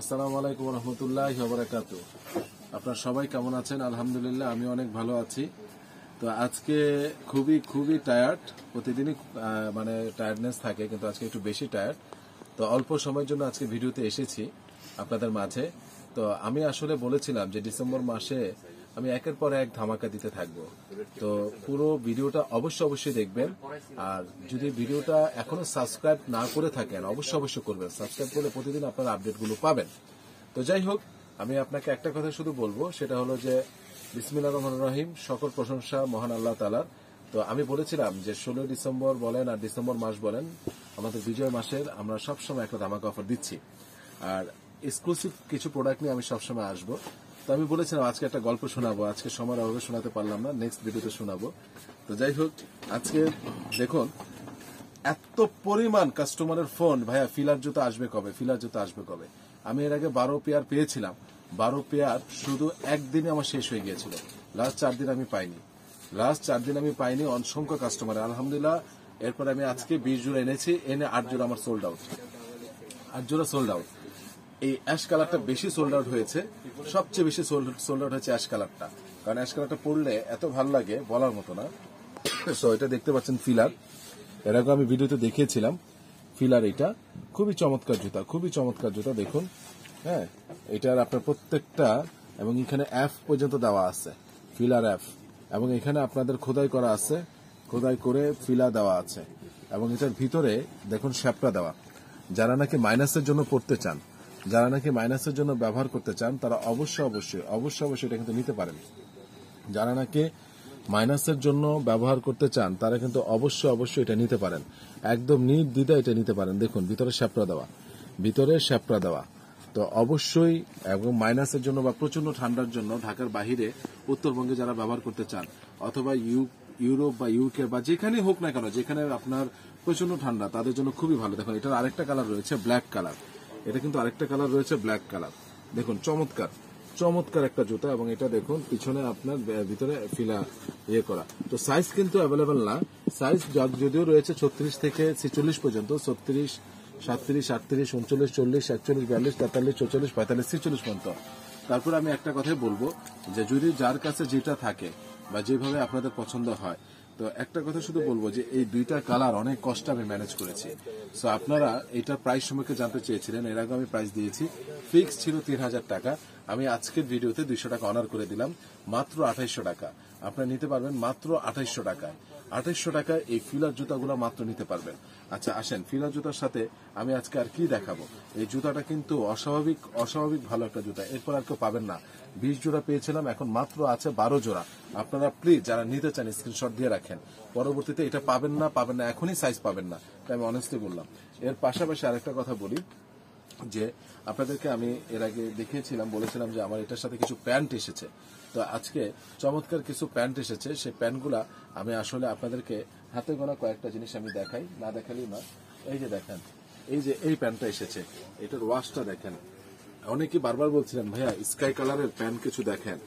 আসসালামু আলাইকুম রহমতুল্লাহ বারাকাত আপনার সবাই কেমন আছেন? আলহামদুলিল্লাহ আমি অনেক ভালো আছি। তো আজকে খুবই খুবই টায়ার্ড প্রতিদিনই মানে টায়ার্ডনেস থাকে, কিন্তু আজকে একটু বেশি টায়ার্ড তো অল্প সময়ের জন্য আজকে ভিডিওতে এসেছি আপনাদের মাঝে। তো আমি আসলে বলেছিলাম যে ডিসেম্বর মাসে আমি একের পর এক ধামাকা দিতে থাকব। তো পুরো ভিডিওটা অবশ্যই অবশ্যই দেখবেন। আর যদি ভিডিওটা এখনও সাবস্ক্রাইব না করে থাকেন, অবশ্যই অবশ্যই করবেন। সাবস্ক্রাইব করলে প্রতিদিন আপনার আপডেটগুলো পাবেন। তো যাই হোক, আমি আপনাকে একটা কথা শুধু বলব, সেটা হলো যে বিসমিল্লা রহমান রহিম, সকল প্রশংসা মহান আল্লাহ তালার তো আমি বলেছিলাম যে ষোলোই ডিসেম্বর বলেন আর ডিসেম্বর মাস বলেন, আমাদের বিজয় মাসের আমরা সবসময় একটা ধামাকা অফার দিচ্ছি। আর এক্সক্লুসিভ কিছু প্রোডাক্ট নিয়ে আমি সবসময় আসব। তো আমি বলেছিলাম, আজকে একটা গল্প শোনাবো, আজকে সময়ের অভাবে শোনাতে পারলাম না নেক্সট ভিডিওতে শোনাবো। তো যাই হোক, আজকে দেখুন, এত পরিমাণ কাস্টমারের ফোন ভাইয়া ফিলার জুতো আসবে কবে? ফিলার জুতো আসবে কবে? আমি এর আগে বারো পেয়ার পেয়েছিলাম। বারো পেয়ার শুধু একদিনে আমার শেষ হয়ে গিয়েছিল। লাস্ট চার দিন আমি পাইনি। লাস্ট চার দিন আমি পাইনি, অসংখ্য কাস্টমার আলহামদুলিল্লাহ, এরপর আমি আজকে বিশ জোড়া এনেছি, এনে আট জোড়া আমার সোল্ড আউট আট জোড়া সোল্ড আউট এই অ্যাশ কালারটা বেশি সোল্ড আউট হয়েছে। সবচেয়ে বেশি সোল্ড আউট হয়েছে অ্যাশ কালারটা কারণ অ্যাশ কালারটা পড়লে এত ভালো লাগে বলার মতো না। সো এটা দেখতে পাচ্ছেন ফিলার এর আগে আমি ভিডিওতে দেখিয়েছিলাম ফিলার এটা। খুবই চমৎকার জুতা, খুবই চমৎকার জুতা, দেখুন। হ্যাঁ এটার আপনার প্রত্যেকটা এবং এখানে অ্যাপ পর্যন্ত দেওয়া আছে ফিলার অ্যাপ এবং এখানে আপনাদের খোদাই করা আছে, খোদাই করে ফিলা দেওয়া আছে। এবং এটার ভিতরে দেখুন শ্যাপটা দেওয়া। যারা নাকি মাইনাসের জন্য পড়তে চান যারা নাকি মাইনাসের জন্য ব্যবহার করতে চান, তারা অবশ্যই অবশ্যই অবশ্যই অবশ্যই এটা কিন্তু নিতে পারেন। যারা নাকি মাইনাসের জন্য ব্যবহার করতে চান, তারা কিন্তু অবশ্যই অবশ্যই এটা নিতে পারেন। একদম নির্দ্বিধা এটা নিতে পারেন। দেখুন, ভিতরে শ্যাপড়া দেওয়া, ভিতরে শ্যাপড়া দেওয়া। তো অবশ্যই, এবং মাইনাসের জন্য বা প্রচণ্ড ঠান্ডার জন্য ঢাকার বাহিরে উত্তরবঙ্গে যারা ব্যবহার করতে চান, অথবা ইউ, ইউরোপ বা ইউকে বা যেখানে হোক না কেন, যেখানে আপনার প্রচণ্ড ঠান্ডা, তাদের জন্য খুবই ভালো। দেখুন, এটার আরেকটা কালার রয়েছে ব্ল্যাক কালার এটা কিন্তু আরেকটা কালার রয়েছে ব্ল্যাক কালার দেখুন, চমৎকার। চমৎকার একটা জুতা এবং এটা দেখুন, পিছনে আপনার ভিতরে ফিলা ইয়ে করা। তো সাইজ কিন্তু অ্যাভেলেবেল না। সাইজ যদিও রয়েছে ছত্রিশ থেকে ছেচল্লিশ পর্যন্ত, ছত্রিশ, সাতত্রিশ, আটত্রিশ, উনচল্লিশ, চল্লিশ, একচল্লিশ, বিয়াল্লিশ, তেতাল্লিশ, চৌচল্লিশ, পঁয়তাল্লিশ, ছেচল্লিশ পর্যন্ত। তারপরে আমি একটা কথাই বলব যে যদি যার কাছে যেটা থাকে বা যেভাবে আপনাদের পছন্দ হয় তো একটা কথা শুধু বলব যে এই দুইটা কালার অনেক কষ্ট আমি ম্যানেজ করেছি। সো আপনারা এটা প্রাইস সম্পর্কে জানতে চেয়েছিলেন, এর আগে আমি প্রাইস দিয়েছি। ফিক্স ছিল তিন হাজার টাকা। আমি আজকের ভিডিওতে দুইশো টাকা অনার করে দিলাম, মাত্র আঠাইশশো টাকা। আপনারা নিতে পারবেন মাত্র আঠাইশশো টাকায়। আঠাইশশো টাকায় এই ফিলার জুতাগুলো মাত্র নিতে পারবেন। আচ্ছা আসেন, ফিলার জুতার সাথে আমি আজকে আর কি দেখাবো? এই জুতাটা কিন্তু অস্বাভাবিক অস্বাভাবিক ভালো একটা জুতা। এরপর আর কেউ পাবেন না। বিশ জোড়া পেয়েছিলাম, এখন মাত্র আছে বারো জোড়া। আপনারা প্লিজ যারা নিতে চান স্ক্রিনশট দিয়ে রাখেন। পরবর্তীতে এটা পাবেন না পাবেন না, এখনই সাইজ পাবেন না। তাই আমি অনেস্টলি বললাম। এর পাশাপাশি আরেকটা কথা বলি, যে আপনাদেরকে আমি এর আগে দেখিয়েছিলাম, বলেছিলাম যে আমার এটার সাথে কিছু প্যান্ট এসেছে। তো আজকে চমৎকার কিছু প্যান্ট এসেছে। সেই প্যান্টগুলা আমি আসলে আপনাদেরকে হাতে গোনা কয়েকটা জিনিস আমি দেখাই, না দেখালেই না এই যে দেখেন, এই যে এই প্যান্টটা এসেছে, এটার ওয়াশটা দেখেন। অনেকে বারবার বলছিলেন, ভাইয়া, স্কাই কালারের প্যান্ট কিছু দেখেন।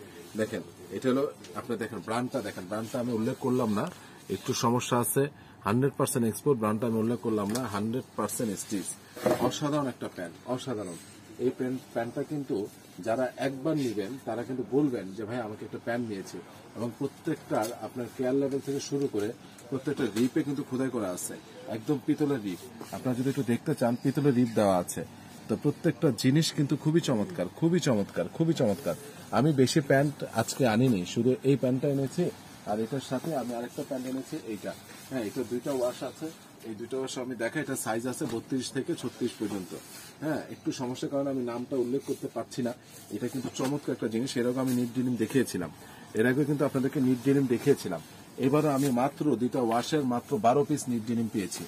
দেখেন, এটা হলো, আপনি দেখেন ব্র্যান্ডটা দেখেন, ব্র্যান্ডটা আমি উল্লেখ করলাম না। একটু সমস্যা আছে, হান্ড্রেড পার্সেন্ট এক্সপোর্ট ব্র্যান্ডটা আমি উল্লেখ করলাম না, হান্ড্রেড পার্সেন্ট স্টিচ অসাধারণ একটা প্যান্ট, অসাধারণ। এই প্যান্ট প্যান্টটা কিন্তু যারা একবার নেবেন, তারা কিন্তু বলবেন যে, ভাই, আমাকে একটা প্যান্ট নিয়েছে এবং প্রত্যেকটার আপনার কেয়ার লেভেল থেকে শুরু করে প্রত্যেকটা রিপে কিন্তু খোদাই করা আছে। একদম পিতলের রিপ আপনারা যদি একটু দেখতে চান, পিতলের রিপ দেওয়া আছে। তো প্রত্যেকটা জিনিস কিন্তু খুবই চমৎকার খুবই চমৎকার খুবই চমৎকার। আমি বেশি প্যান্ট আজকে আনিনি, শুধু এই প্যান্টটা এনেছি। আর এটার সাথে আমি আরেকটা প্যান্ট এনেছি, এইটা। হ্যাঁ এটা দুইটা ওয়াশ আছে। এই দুটো ওয়াশ আমি দেখা এটা সাইজ আছে বত্রিশ থেকে ছত্রিশ পর্যন্ত। হ্যাঁ একটু সমস্যার কারণে আমি নামটা উল্লেখ করতে পারছি না। এটা কিন্তু চমৎকার একটা জিনিস এরকম আমি নিট ডিনিম দেখিয়েছিলাম। এর আগে কিন্তু আপনাদেরকে নিট ডিনিম দেখিয়েছিলাম। এবারে আমি মাত্র দুইটা ওয়াশের মাত্র বারো পিস নিট ডিনিম পেয়েছি।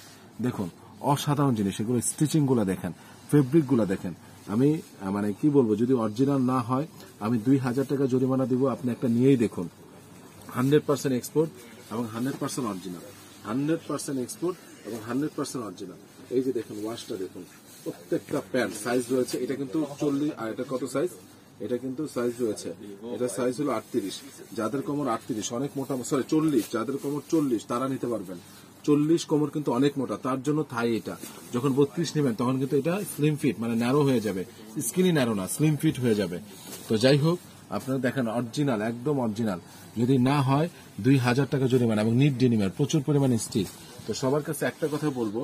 দেখুন, অসাধারণ জিনিস, এগুলো স্টিচিংগুলা দেখেন ফেব্রিকগুলা দেখেন। আমি মানে কি বলব, যদি অরিজিনাল না হয়, আমি দুই হাজার টাকা জরিমানা দিব, আপনি একটা নিয়েই দেখুন। হান্ড্রেড পার্সেন্ট এক্সপোর্ট এবং hundred percent original hundred percent export এবং হান্ড্রেড পার্সেন্ট অরিজিনাল। এই যে দেখুন ওয়াশটা দেখুন, প্রত্যেকটা প্যান্ট সাইজ রয়েছে। এটা কিন্তু চল্লিশ, আর এটা কত সাইজ এটা কিন্তু সাইজ রয়েছে। এটা সাইজ হলো আটত্রিশ। যাদের কোমর আটত্রিশ, অনেক মোটা সরি চল্লিশ। যাদের কোমর চল্লিশ, তারা নিতে পারবেন। চল্লিশ কোমর কিন্তু অনেক মোটা, তার জন্য থাই এটা। যখন বত্রিশ নেবেন, তখন কিন্তু এটা স্লিম ফিট মানে ন্যারো হয়ে যাবে। স্কিনি ন্যারো না স্লিম ফিট হয়ে যাবে। তো যাই হোক, আপনারা দেখেন অরিজিনাল একদম অরিজিনাল যদি না হয়, দুই হাজার টাকা জরিমানা এবং নিট ডেনিমার প্রচুর পরিমাণে স্টিচ তো সবার কাছে একটা কথা বলব,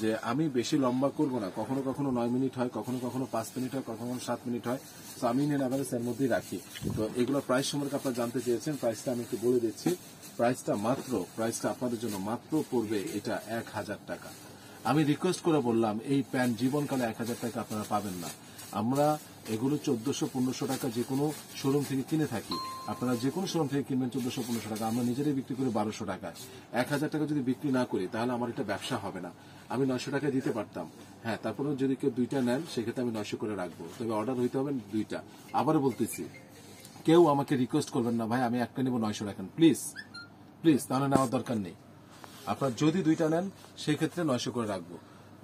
যে আমি বেশি লম্বা করব না। কখনো কখনো নয় মিনিট হয়, কখনো কখনো পাঁচ মিনিট হয়, কখনো সাত মিনিট হয়। তো আমি নেন অ্যাভারেজ এর মধ্যেই রাখি। তো এগুলো প্রাইস সম্পর্কে আপনারা জানতে চেয়েছেন, প্রাইসটা আমি একটু বলে দিচ্ছি। প্রাইসটা মাত্র, প্রাইসটা আপনাদের জন্য মাত্র পড়বে এটা এক হাজার টাকা। আমি রিকোয়েস্ট করে বললাম, এই প্যান্ট জীবনকালে এক হাজার টাকা আপনারা পাবেন না। আমরা এগুলো চোদ্দশো, পনেরোশো টাকা যে কোনো শোরুম থেকে কিনে থাকি। আপনারা যে কোনো শোরুম থেকে কিনবেন চোদ্দশো, পনেরোশো টাকা। আমরা নিজেরাই বিক্রি করি বারোশো টাকা। এক হাজার টাকা যদি বিক্রি না করি, তাহলে আমার এটা ব্যবসা হবে না। আমি নয়শো টাকা দিতে পারতাম। হ্যাঁ তারপরেও যদি কেউ দুইটা নেন, সেক্ষেত্রে আমি নয়শো করে রাখব। তবে অর্ডার হইতে হবে দুইটা। আবারও বলতেছি, কেউ আমাকে রিকোয়েস্ট করবেন না, ভাই, আমি একটা নেব, নয়শো রাখেন। প্লিজ প্লিজ তাহলে নেওয়ার দরকার নেই। আপনার যদি দুইটা নেন সেই ক্ষেত্রে নয়শো করে রাখব।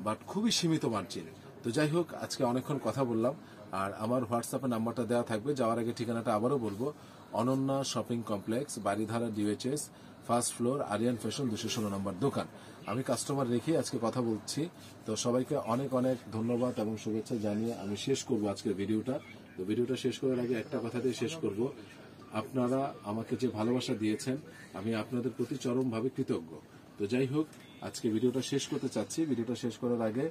বাট খুবই সীমিত মার্জিন তো যাই হোক, আজকে অনেকক্ষণ কথা বললাম, আর আমার হোয়াটসঅ্যাপে নাম্বারটা দেওয়া থাকবে। যাওয়ার আগে ঠিকানাটা আবারও বলব। Ananya shopping complex Baridhara DOHS first floor, Aryan fashion, দুশো ষোলো নম্বর দোকান। আমি কাস্টমার রেখে আজকে কথা বলছি। তো সবাইকে অনেক অনেক ধন্যবাদ এবং শুভেচ্ছা জানিয়ে আমি শেষ করব আজকের ভিডিওটা। তো ভিডিওটা শেষ করার আগে একটা কথাতেই শেষ করব। আপনারা আমাকে যে ভালোবাসা দিয়েছেন, আমি আপনাদের প্রতি চরমভাবে কৃতজ্ঞ। তো যাই হোক, আজকে ভিডিওটা শেষ করতে চাচ্ছি। ভিডিওটা শেষ করার আগে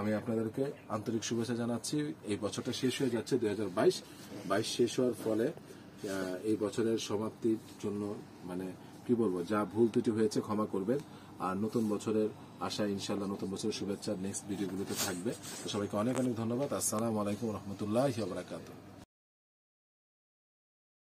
আমি আপনাদেরকে আন্তরিক শুভেচ্ছা জানাচ্ছি। এই বছরটা শেষ হয়ে যাচ্ছে দুই হাজার বাইশ। শেষ হওয়ার ফলে এই বছরের সমাপ্তির জন্য মানে কি বলব, যা ভুল ত্রুটি হয়েছে ক্ষমা করবেন। আর নতুন বছরের আশা ইনশাল্লাহ নতুন বছরের শুভেচ্ছা নেক্সট ভিডিওগুলোতে থাকবে। সবাইকে অনেক অনেক ধন্যবাদ। আসসালামু আলাইকুম রহমতুল্লাহ বারাকাতুহ।